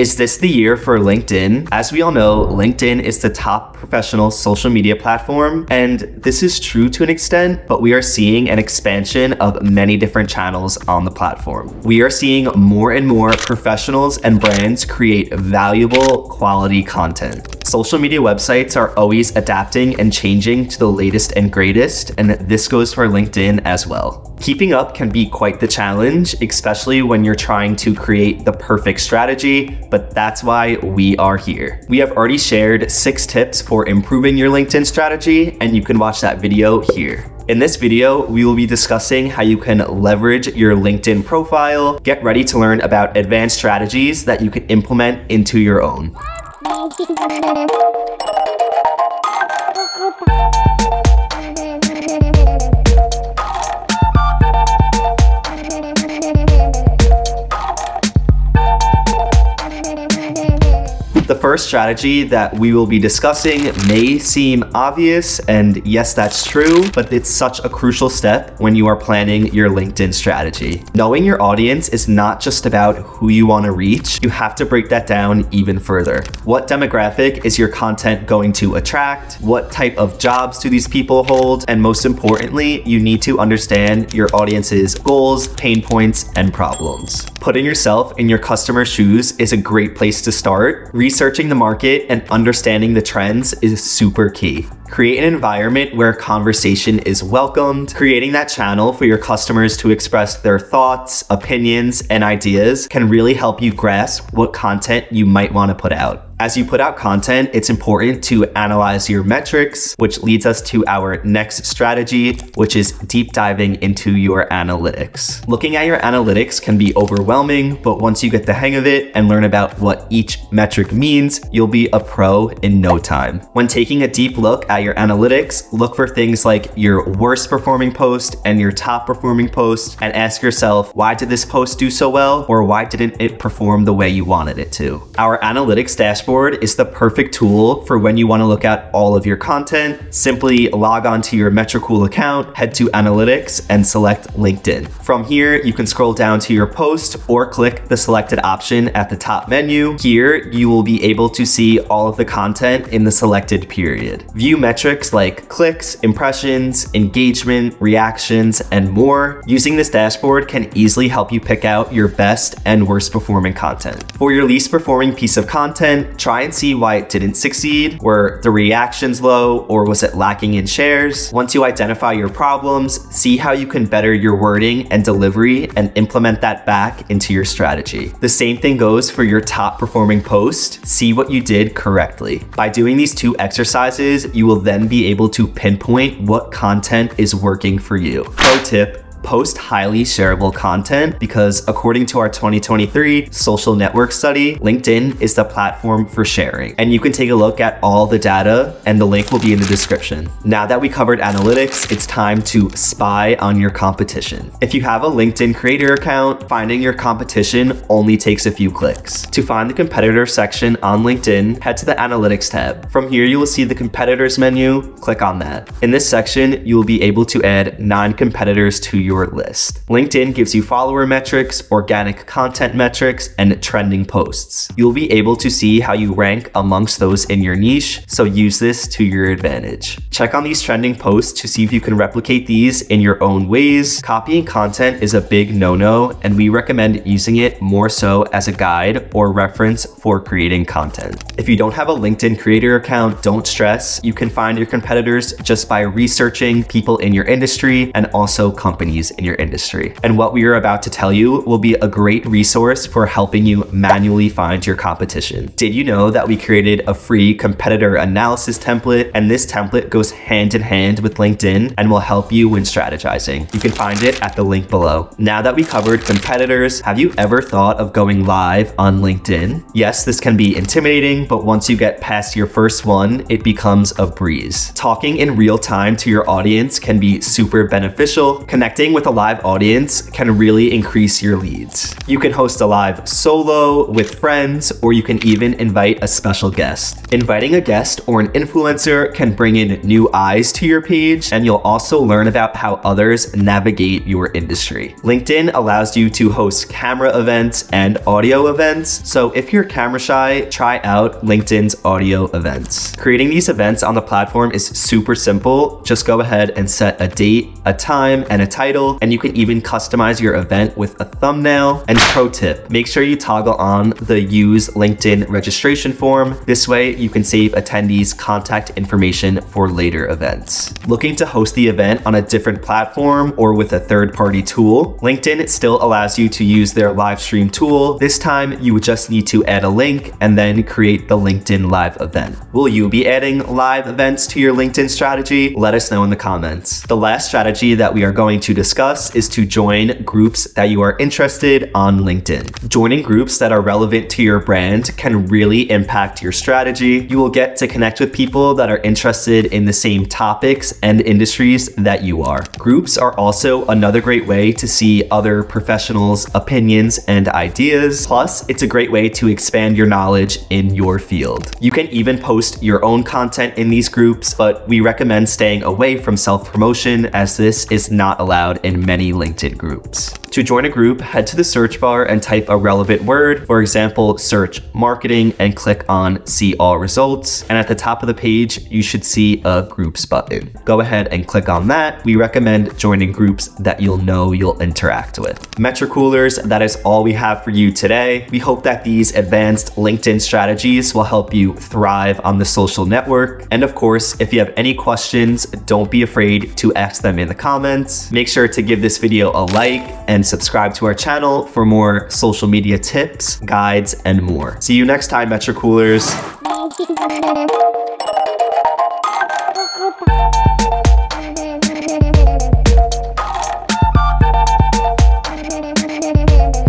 Is this the year for LinkedIn? As we all know, LinkedIn is the top professional social media platform, and this is true to an extent, but we are seeing an expansion of many different channels on the platform. We are seeing more and more professionals and brands create valuable quality content. Social media websites are always adapting and changing to the latest and greatest, and this goes for LinkedIn as well. Keeping up can be quite the challenge, especially when you're trying to create the perfect strategy, but that's why we are here. We have already shared six tips for improving your LinkedIn strategy, and you can watch that video here. In this video, we will be discussing how you can leverage your LinkedIn profile, get ready to learn about advanced strategies that you can implement into your own. The first strategy that we will be discussing may seem obvious, and yes, that's true, but it's such a crucial step when you are planning your LinkedIn strategy. Knowing your audience is not just about who you want to reach, you have to break that down even further. What demographic is your content going to attract? What type of jobs do these people hold? And most importantly, you need to understand your audience's goals, pain points, and problems. Putting yourself in your customer's shoes is a great place to start. Researching the market and understanding the trends is super key. Create an environment where conversation is welcomed. Creating that channel for your customers to express their thoughts, opinions, and ideas can really help you grasp what content you might want to put out. As you put out content, it's important to analyze your metrics, which leads us to our next strategy, which is deep diving into your analytics. Looking at your analytics can be overwhelming, but once you get the hang of it and learn about what each metric means, you'll be a pro in no time. When taking a deep look at your analytics, look for things like your worst performing post and your top performing post and ask yourself, why did this post do so well? Or why didn't it perform the way you wanted it to? Our analytics dashboard dashboard is the perfect tool for when you want to look at all of your content. Simply log on to your Metricool account, head to analytics and select LinkedIn. From here, you can scroll down to your post or click the selected option at the top menu. Here, you will be able to see all of the content in the selected period. View metrics like clicks, impressions, engagement, reactions, and more. Using this dashboard can easily help you pick out your best and worst performing content. For your least performing piece of content, try and see why it didn't succeed. Were the reactions low or was it lacking in shares? Once you identify your problems, see how you can better your wording and delivery and implement that back into your strategy. The same thing goes for your top performing post. See what you did correctly. By doing these two exercises, you will then be able to pinpoint what content is working for you. Pro tip, post highly shareable content because according to our 2023 social network study, LinkedIn is the platform for sharing. And you can take a look at all the data and the link will be in the description. Now that we covered analytics, it's time to spy on your competition. If you have a LinkedIn creator account, finding your competition only takes a few clicks. To find the competitor section on LinkedIn, head to the analytics tab. From here, you will see the competitors menu, click on that. In this section, you will be able to add nine competitors to your your list. LinkedIn gives you follower metrics, organic content metrics, and trending posts. You'll be able to see how you rank amongst those in your niche, so use this to your advantage. Check on these trending posts to see if you can replicate these in your own ways. Copying content is a big no-no, and we recommend using it more so as a guide or reference for creating content. If you don't have a LinkedIn creator account, don't stress. You can find your competitors just by researching people in your industry and also companies in your industry. And what we are about to tell you will be a great resource for helping you manually find your competition. Did you know that we created a free competitor analysis template and this template goes hand in hand with LinkedIn and will help you when strategizing. You can find it at the link below. Now that we covered competitors, have you ever thought of going live on LinkedIn? Yes, this can be intimidating, but once you get past your first one, it becomes a breeze. Talking in real time to your audience can be super beneficial. Connecting Connecting with a live audience can really increase your leads. You can host a live solo with friends, or you can even invite a special guest. Inviting a guest or an influencer can bring in new eyes to your page, and you'll also learn about how others navigate your industry. LinkedIn allows you to host camera events and audio events, so if you're camera shy, try out LinkedIn's audio events. Creating these events on the platform is super simple. Just go ahead and set a date, a time, and a title, and you can even customize your event with a thumbnail. And pro tip, make sure you toggle on the use LinkedIn registration form. This way you can save attendees contact information for later events. Looking to host the event on a different platform or with a third-party tool, LinkedIn still allows you to use their live stream tool. This time you would just need to add a link and then create the LinkedIn live event. Will you be adding live events to your LinkedIn strategy? Let us know in the comments. The last strategy that we are going to discuss is to join groups that you are interested on LinkedIn. Joining groups that are relevant to your brand can really impact your strategy. You will get to connect with people that are interested in the same topics and industries that you are. Groups are also another great way to see other professionals' opinions and ideas. Plus, it's a great way to expand your knowledge in your field. You can even post your own content in these groups, but we recommend staying away from self-promotion as this is not allowed in many LinkedIn groups. To join a group, head to the search bar and type a relevant word. For example, search marketing and click on see all results. And at the top of the page, you should see a groups button. Go ahead and click on that. We recommend joining groups that you'll know you'll interact with. Metricoolers, that is all we have for you today. We hope that these advanced LinkedIn strategies will help you thrive on the social network. And of course, if you have any questions, don't be afraid to ask them in the comments. Make sure to give this video a like and subscribe to our channel for more social media tips, guides, and more. See you next time, Metricoolers.